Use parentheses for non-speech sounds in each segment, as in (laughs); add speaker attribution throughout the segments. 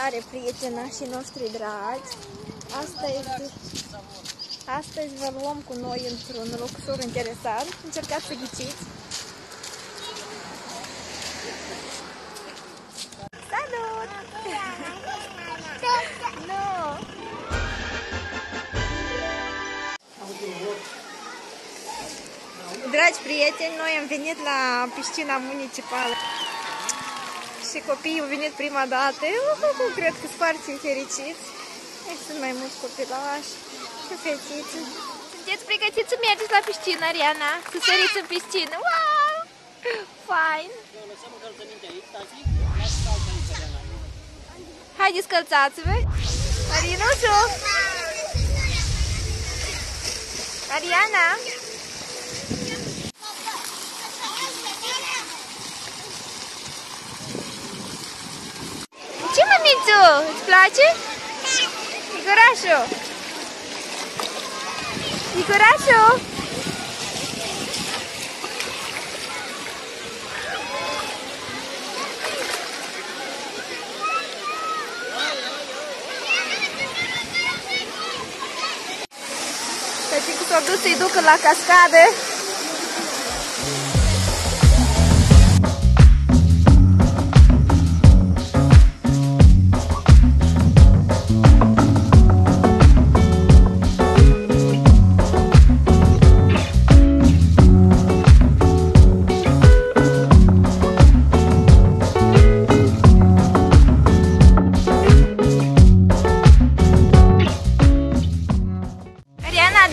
Speaker 1: tare prietenașii noștri dragi. Asta este... Astăzi vă luăm cu noi într-un loc ușor interesant. Încercați să ghiciți. Salut! (laughs) nu! Dragi prieteni, noi am venit la piscina municipală și copiii au venit prima dată. Uhuhu, cred că sunt foarte fericiți. Aici sunt mai mulți copilași și fetițe. Sunteți pregătiți să mergeți la piscină, Ariana? Să săriți în piscină? Wow! Fain! Haideți, călțați-vă! Marinușu! Ariana! Ce mămițu? Îți place? Icorașu! Icorașu! Tăticul s-a dus să-i ducă la cascadă.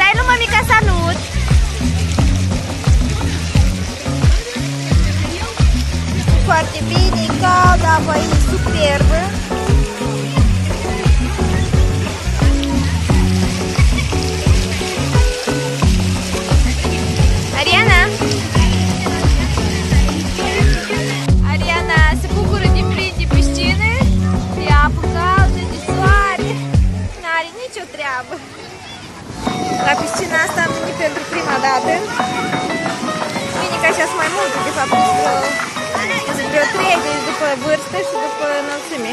Speaker 1: Dai lui mămica salut! Foarte bine, e cald, apa La piscina asta am venit pentru prima dată. Așa sunt mai multe, de fapt, sunt vreo 30 după vârstă și după înălțime.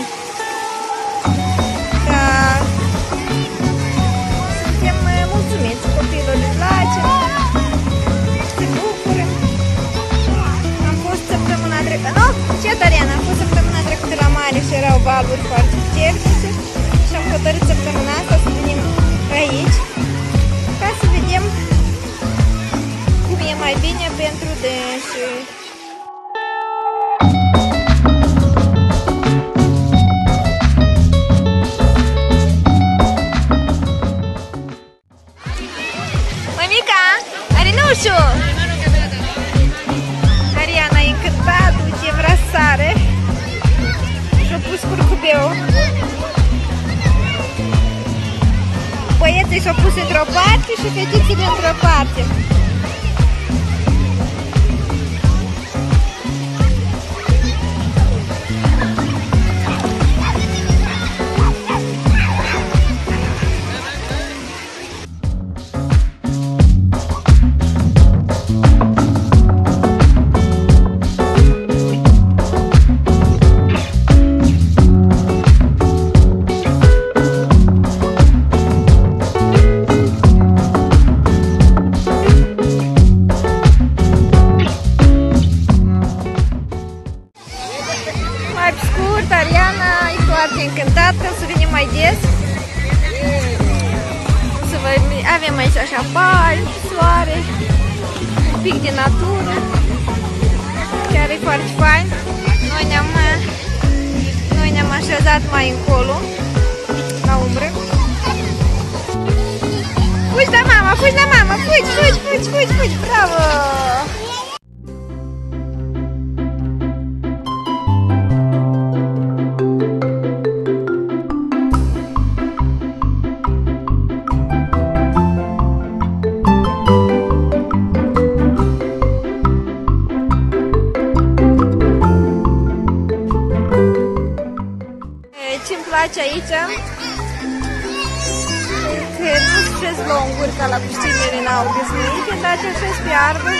Speaker 1: Băieții s-au pus într-o parte și fetițele într-o parte. Avem aici așa palmi, soare, un pic de natură. Chiar e foarte fain. Noi ne-am noi ne-am așezat mai încolo, la umbră. Fugi la mama, fugi la mama, fugi, fugi, fugi, fugi, fugi, bravo! Sunt șezlonguri ca la piscinele în obișnuite, dar te așezi pe arbă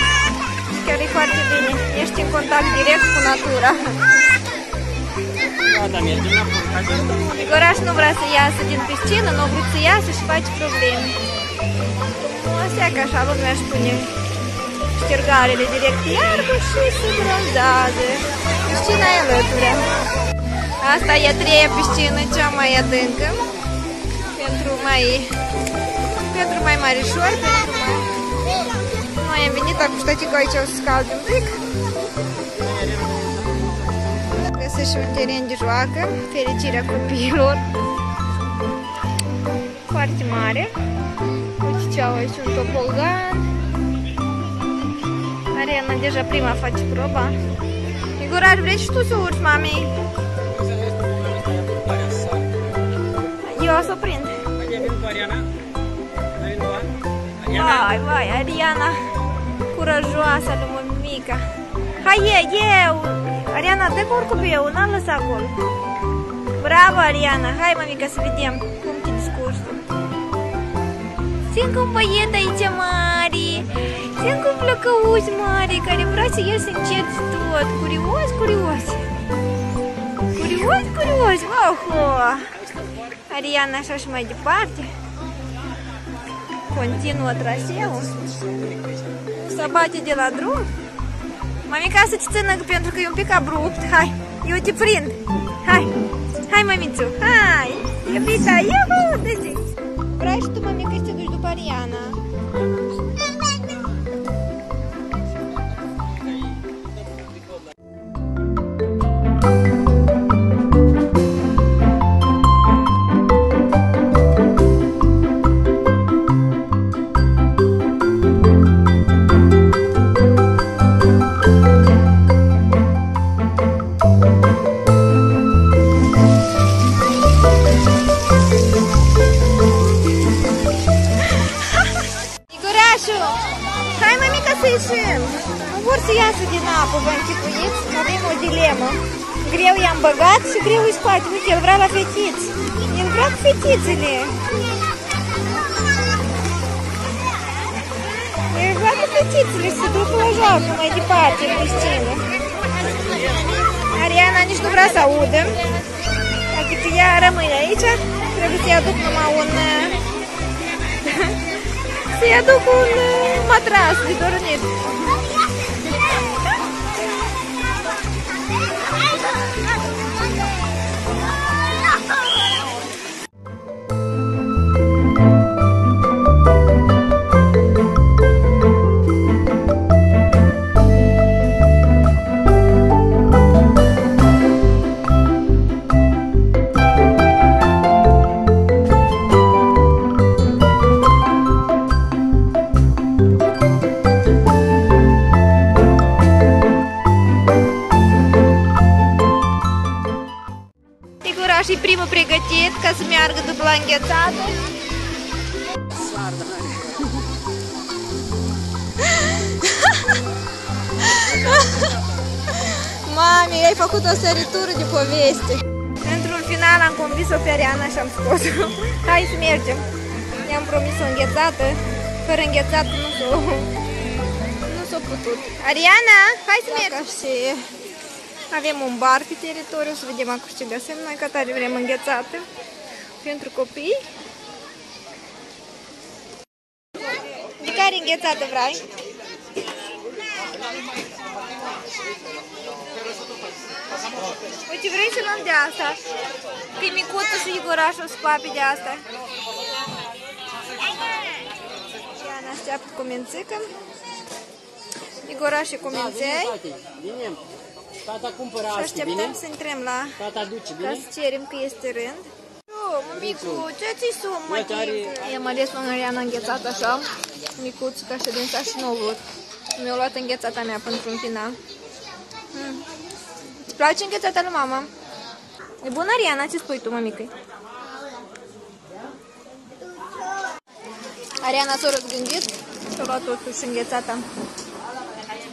Speaker 1: și chiar e foarte bine. Ești în contact direct cu natura.
Speaker 2: Gata, mergem la porc.
Speaker 1: Igoraș nu vrea să iasă din piscină, nu vrea să iasă și face probleme. Astea că așa lumea își pune ștergarele direct iarbă și se bronzează. Piscina e alături. Asta e a treia piscină, cea mai adâncă. Pentru mai, pentru mai marișori, pentru mai... Noi am venit, acum știți că aici o să scalde un pic. Găsesc și un teren de joacă, fericirea copiilor. Foarte mare. Uite ce au aici un topogan. Arena deja prima face proba. Igor, vrei și tu să urci, mami? Eu o să o prind. Vai, vai, Ariana curajoasă lui mămica. Hai, e, eu! Ariana, dă cu urcă pe eu, n-am lăsat acolo. Bravo, Ariana! Hai, mămica, să vedem cum te descurci tu. Sunt un băiet aici mare, sunt un plăcăuț mare care vrea să ies încet tot. Curios, curios. Curios, curios, wow! Ariana așa și mai departe. Continuă traseul. Să bate de la drum. Mamica să te țină pentru că e un pic abrupt. Hai, eu te prind. Hai, hai mămițu, hai. Iubita, iuhu, dă-zi. Vrei și tu, mamica, să te duci după Ariana. Hai mămica să ieșim. Nu vor să iasă din apă, vă închipuiți? Avem o dilemă. Greu i-am băgat și greu îi spate. Uite, el vrea la fetiți. El vrea cu fetițele. El vrea cu fetițele și se duc la joacă mai departe în piscină. Ariana nici nu vrea să audă. Adică ea rămâne aici. Trebuie să-i aduc numai un... să-i aduc un uh, matras pregătit ca să meargă după la înghețată. Mami, ai făcut o săritură de poveste. Într-un final am convins-o pe Ariana și am scos-o. Hai să mergem. I-am promis o înghețată. Fără înghețată nu s-o... Nu s-o putut. Ariana, hai să mergem. Și avem un bar pe teritoriu, să vedem acum ce găsim. Noi că tare vrem înghețată pentru copii. De care înghețată vrei? Uite, vrei să luăm de asta? Că e micuță și Igorașul spape de asta. Ea ne așteaptă cu mințică. Igoraș și cu minței.
Speaker 2: Bine? Tata cumpără
Speaker 1: Și
Speaker 2: asta,
Speaker 1: așteptăm
Speaker 2: bine?
Speaker 1: să intrăm la...
Speaker 2: Tata duce,
Speaker 1: Ca
Speaker 2: bine?
Speaker 1: să cerem că este rând. Oh, micu, ce ți sum, mă,
Speaker 2: Uite, are-
Speaker 1: I-am ales un Ariana înghețat așa, micuț, ca ședința și nu vrut. Mi-a luat înghețata mea pentru un final. Mm. Îți place înghețata lui mama? E bună, Ariana? Ce spui tu, mămică? Ariana s-a răzgândit și a luat totuși înghețata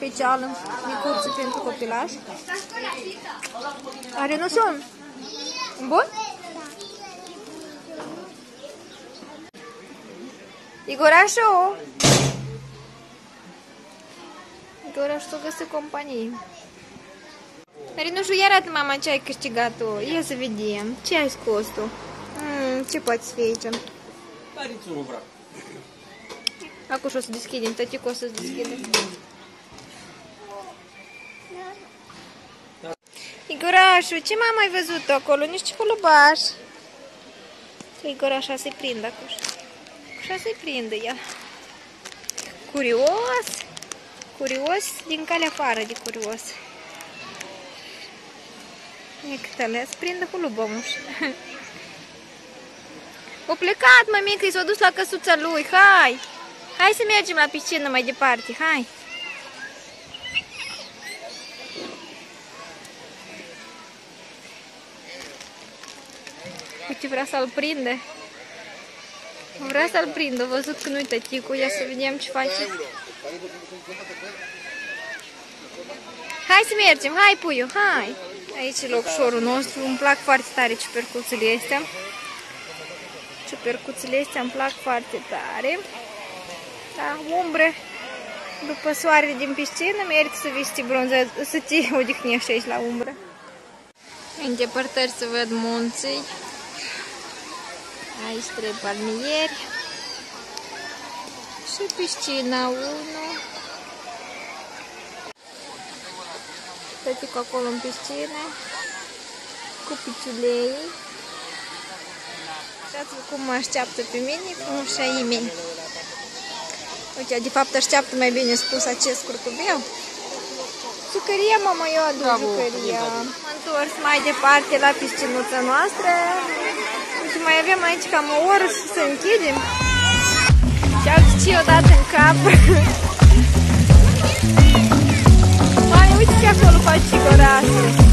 Speaker 1: specială, micuță pentru copilaș. Are nu sun. Bun? Igorașu! Igoraș să găsi companie. Marinușu, ia arată mama ce ai câștigat tu. Ia să vedem. Ce ai scos tu? Mm, ce poate să fie aici?
Speaker 2: Dariți unul, vreau.
Speaker 1: Acum și o să deschidem, tăticu o să deschidem. Igorașu, ce m-am mai văzut acolo? Niște hulubaș. Igor așa se prinde acum. Așa se prinde el. Curios. Curios din calea afară de curios. E cât alea, se prinde hulubămuș. (laughs) O plecat, mămică, i s-a dus la căsuța lui, hai! Hai să mergem la piscină mai departe, hai! Uite, vrea să-l prinde. Vrea să-l prindă, văzut că nu-i tăticul, ia să vedem ce face. Hai să mergem, hai puiu, hai! Aici e locșorul nostru, îmi plac foarte tare ciupercuțele astea. Ciupercuțele astea îmi plac foarte tare. Da, umbre. După soarele din piscină, merită să vii să te, bronzezi, să te (laughs) odihnești aici la umbră. În depărtări să văd munții. Aici trei palmieri. Și piscina 1. Tăticu acolo în piscină. Cu piciulei. Uitați cum mă așteaptă pe mine, cum și imeni. Uite, de fapt așteaptă mai bine spus acest curcubeu. Jucăria, mama, eu aduc Bravo, jucăria. Am întors mai departe la piscinuța noastră. Și mai avem aici cam o oră și să închidem. Și alții ce odată în cap. mai uite ce acolo faci și gorașul.